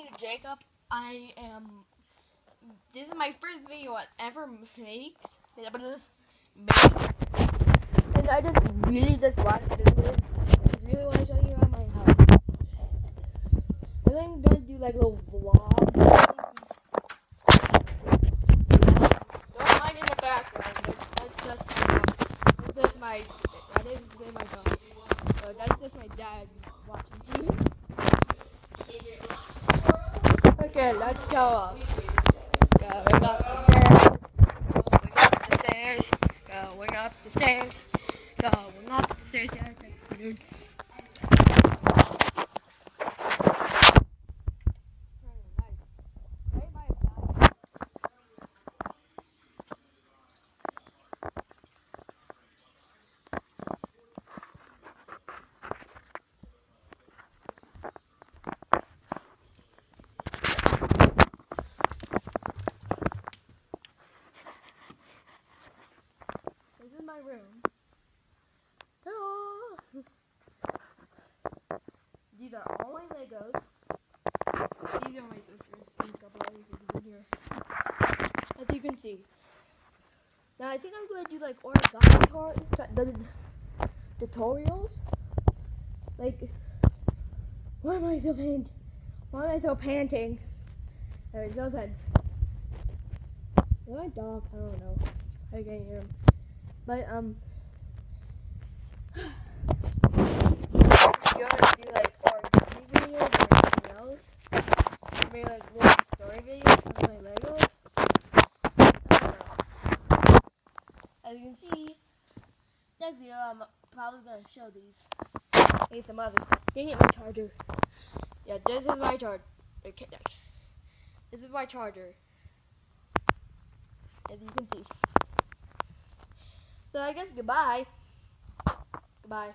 is Jacob. I am. This is my first video I ever made. And I just really just want to do this. I really want to show you around my house. I think I'm gonna do like a little vlog. Don't mind in the background. That's just that's just my that is my dog. That's just my dad watching TV. Okay, let's go up. Going up the stairs. Going up the stairs. Going up the stairs. Going up the stairs. Yeah, my room. Hello. These are all my Legos. These are my sisters. and a couple in here. As you can see. Now I think I'm going to do like origami tor- the, the tutorials. Like, why am I so pant? Why am I so panting? That makes no sense. Is that my dog? I don't know. I can't hear him. But um, you want to do like origami videos or anything else? Maybe like little story videos with my Legos. I don't know. As you can see, next video I'm probably gonna show these. Maybe some other stuff. Dang it, my charger. Yeah, this is my charger. Okay, this is my charger. As you can see. So I guess goodbye. Goodbye.